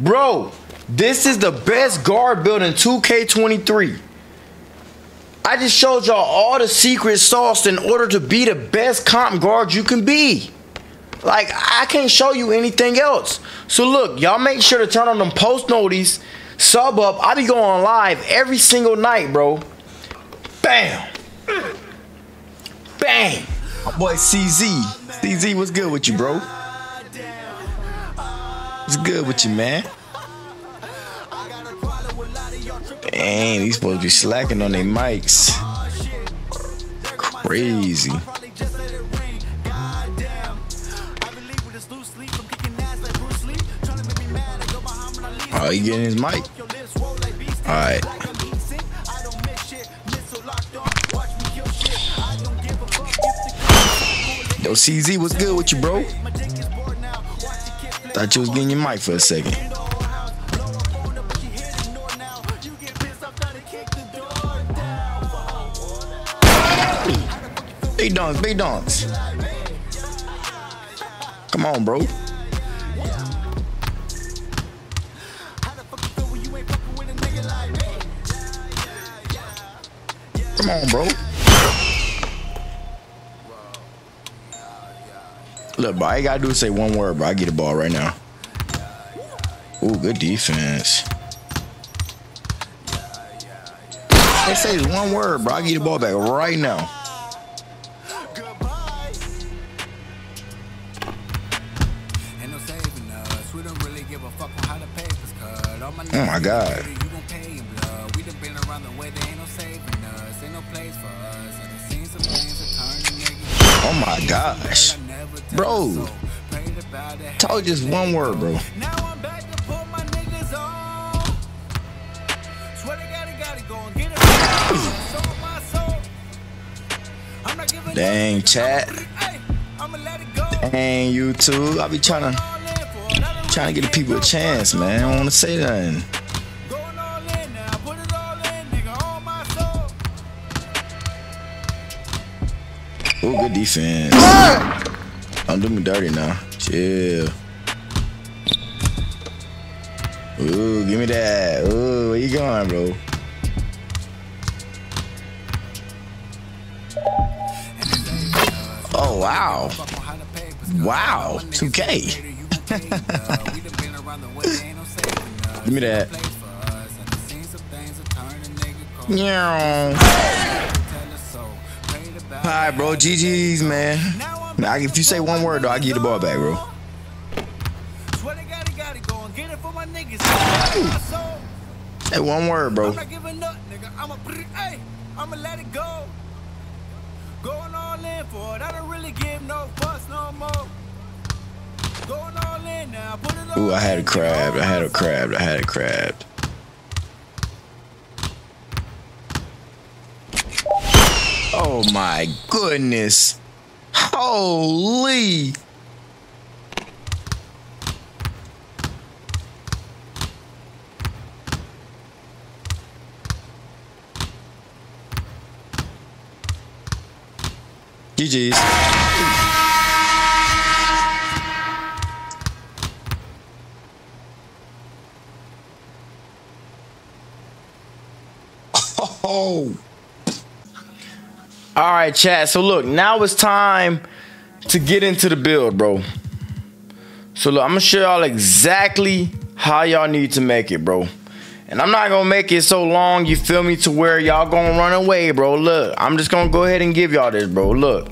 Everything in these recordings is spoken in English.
Bro, this is the best guard build in 2K23. I just showed y'all all the secret sauce in order to be the best comp guard you can be. Like, I can't show you anything else. So look, y'all make sure to turn on them post noties, sub up. I be going live every single night, bro. Bam. Bang. My boy CZ. CZ, what's good with you, bro? What's good with you, man? Dang, these supposed to be slacking on their mics. Crazy. Oh, he getting his mic. All right. Yo, CZ, what's good with you, bro? Thought you was getting your mic for a second. Big donks, big donks. Come on, bro. Come on, bro. Look, bro, you gotta do say one word, bro. I get the ball right now. Ooh, good defense. They say one word, bro. I get the ball back right now. Oh my God. Oh my gosh. Bro. Told just one word, bro. Dang, chat. Dang, YouTube. I be trying to trying to get the people a chance, man. I don't want to say nothing. Ooh, good defense. Don't do me dirty now. Chill. Ooh, give me that. Ooh, where you going, bro? Oh, wow. Wow. 2K. give me that. Yeah. All right, bro. GG's, man. Now, if you say one word, though, I give you the ball back, bro. Say one word, bro. I'ma let it go. Going all in for it. I don't really give no fuss no more. Going all in now. Put it Ooh, I had a crab. I had a crab. I had a crab. Oh my goodness. Holy. GG's. Oh. All right, chat. So look, now it's time to get into the build, bro. So look, I'm gonna show y'all exactly how y'all need to make it, bro. And I'm not gonna make it so long, you feel me, to where y'all gonna run away, bro. Look, I'm just gonna go ahead and give y'all this, bro. Look.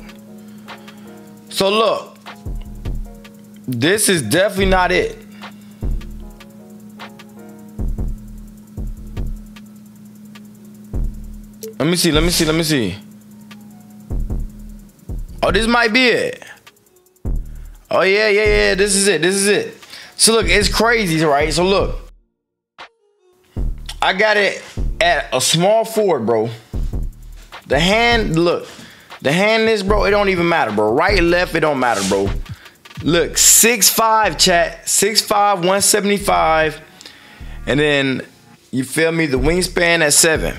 So look. This is definitely not it. Let me see, let me see, let me see. Oh, this might be it. Oh, yeah, yeah, yeah. This is it. This is it. So, look, it's crazy, right? So, look. I got it at a small forward, bro. The hand, look. The hand is, bro, it don't even matter, bro. Right, left, it don't matter, bro. Look, 6'5", chat. 6'5", 175. And then, you feel me? The wingspan at 7.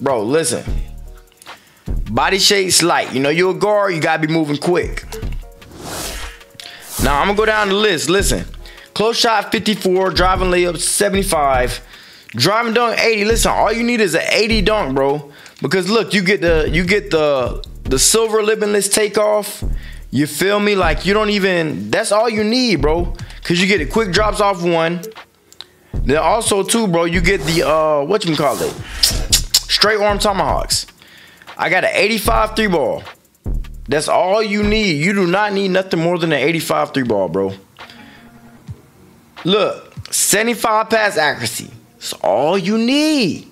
Bro, listen. Body shape slight. You know, you're a guard, you gotta be moving quick. Now I'm gonna go down the list. Listen, Close shot 54, driving layup 75, driving dunk 80. Listen, all you need is an 80 dunk, bro. Because look, you get the you get the the silver limitless takeoff. You feel me? Like you don't even. That's all you need, bro. Cause you get it quick drops off one. Then also too, bro, you get the uh what you call it? Straight arm tomahawks. I got an 85 three ball. That's all you need. You do not need nothing more than an 85 three ball, bro. Look, 75 pass accuracy. That's all you need.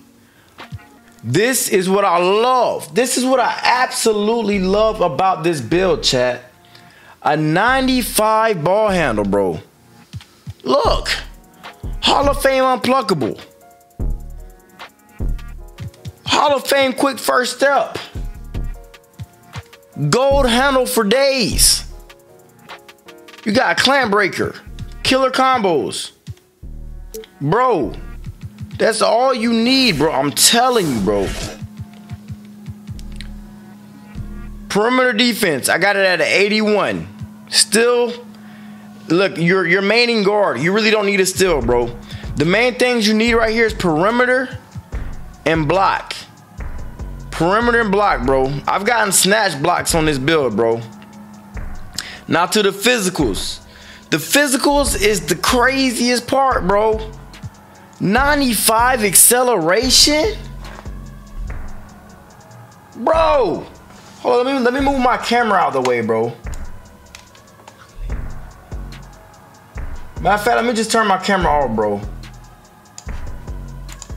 This is what I love. This is what I absolutely love about this build, chat. A 95 ball handle, bro. Look. Hall of Fame unpluckable. Hall of Fame quick first step. Gold handle for days. You got a clamp breaker. Killer combos. Bro, that's all you need, bro. I'm telling you, bro. Perimeter defense, I got it at an 81. Still, look, you're you're maining guard. You really don't need a steal, bro. The main things you need right here is perimeter and block. Perimeter and block, bro. I've gotten snatch blocks on this build, bro. Now to the physicals. The physicals is the craziest part, bro. 95 acceleration? Bro. Hold on, let me, let me move my camera out of the way, bro. Matter of fact, let me just turn my camera off, bro.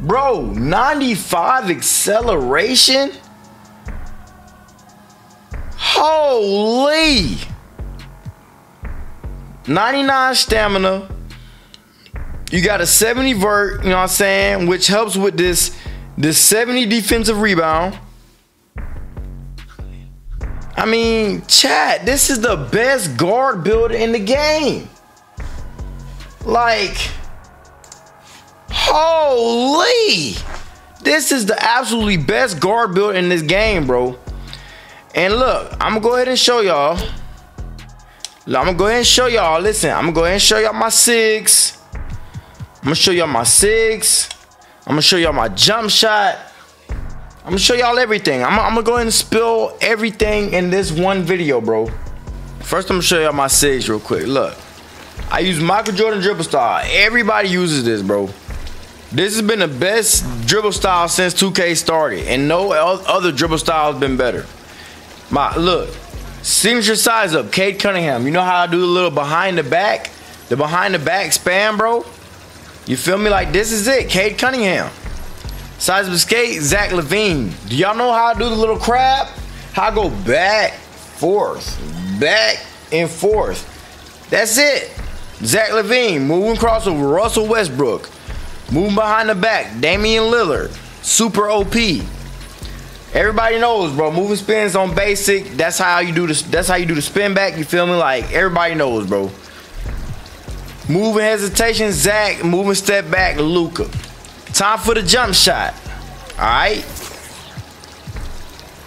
Bro, 95 acceleration? Holy! 99 stamina. You got a 70 vert, you know what I'm saying, which helps with this this 70 defensive rebound. I mean, chat, this is the best guard builder in the game. Like, holy. This is the absolutely best guard build in this game, bro. And look, I'm gonna go ahead and show y'all. I'm gonna go ahead and show y'all. Listen, I'm gonna go ahead and show y'all my six. I'm gonna show y'all my six. I'm gonna show y'all my jump shot. I'm gonna show y'all everything. I'm, I'm, gonna go ahead and spill everything in this one video, bro. First, I'm gonna show y'all my six real quick. Look, I use Michael Jordan dribble style. Everybody uses this, bro. This has been the best dribble style since 2K started, and no other dribble style has been better. My look, signature size up, Cade Cunningham. You know how I do the little behind the back, the behind the back spam, bro. You feel me? Like this is it, Cade Cunningham. Size of the skate, Zach LaVine. Do y'all know how I do the little crab? How I go back, forth, back and forth. That's it. Zach LaVine moving crossover, Russell Westbrook. Moving behind the back, Damian Lillard. Super OP. Everybody knows, bro. Moving spins on basic. That's how you do this. That's how you do the spin back. You feel me? Like everybody knows, bro. Moving hesitation, Zach. Moving step back, Luka. Time for the jump shot. All right.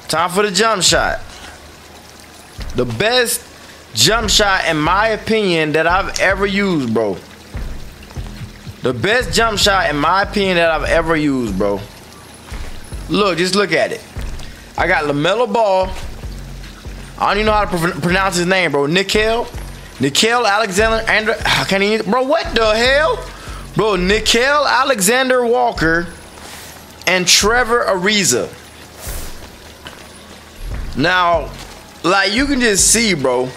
Time for the jump shot. The best jump shot, in my opinion, that I've ever used, bro. The best jump shot, in my opinion, that I've ever used, bro. Look, just look at it. I got LaMelo Ball. I don't even know how to pr- pronounce his name, bro. Nickel. Nickel Alexander. Andrew, how can he? Bro, what the hell? Bro, Nickel Alexander Walker and Trevor Ariza. Now, like you can just see, bro.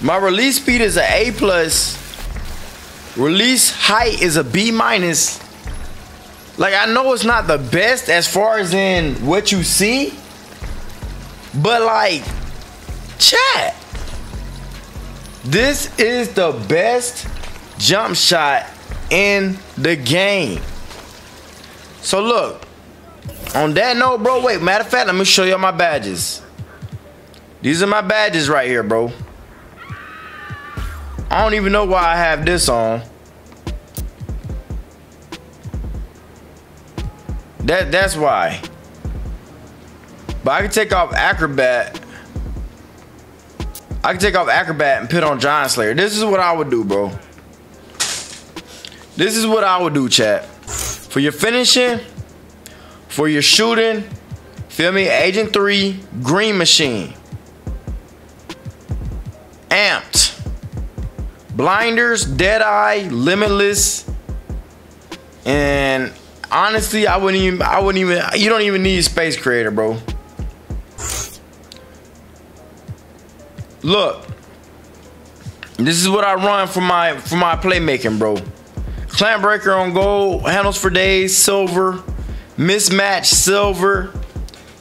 My release speed is an A plus. Release height is a B minus. Like I know it's not the best as far as in what you see, but like, chat. This is the best jump shot in the game. So look, on that note, bro. Wait, matter of fact, let me show y'all my badges. These are my badges right here, bro. I don't even know why I have this on. That that's why. But I can take off Acrobat. I can take off Acrobat and put on Giant Slayer. This is what I would do, bro. This is what I would do, chat. For your finishing, for your shooting, feel me? Agent 3, Green Machine. Amped. Blinders, Deadeye, Limitless. And honestly, I wouldn't even I wouldn't even you don't even need Space Creator, bro. Look. This is what I run for my for my playmaking, bro. Clamp breaker on gold, handles for days, silver, mismatch, silver.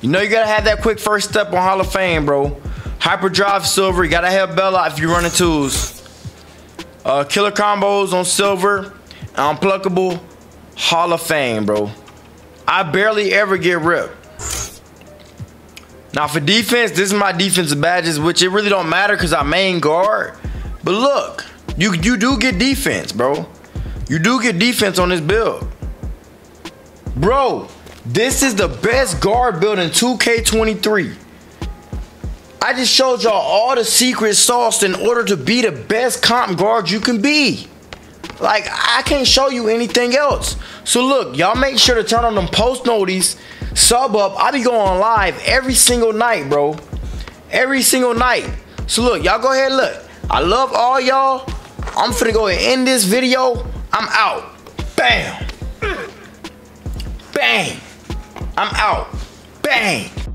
You know you gotta have that quick first step on Hall of Fame, bro. Hyperdrive silver, you gotta have Bella if you're running twos. Uh, killer combos on silver, unpluckable Hall of Fame, bro. I barely ever get ripped. Now for defense, this is my defensive badges, which it really don't matter because I main guard. But look, you you do get defense, bro. You do get defense on this build. Bro, this is the best guard build in 2K23. I just showed y'all all the secret sauce in order to be the best comp guard you can be. Like, I can't show you anything else. So look, y'all make sure to turn on them post noties, sub up. I be going live every single night, bro. Every single night. So look, y'all go ahead look. I love all y'all. I'm finna go and end this video. I'm out. Bam. Bang. I'm out. Bang.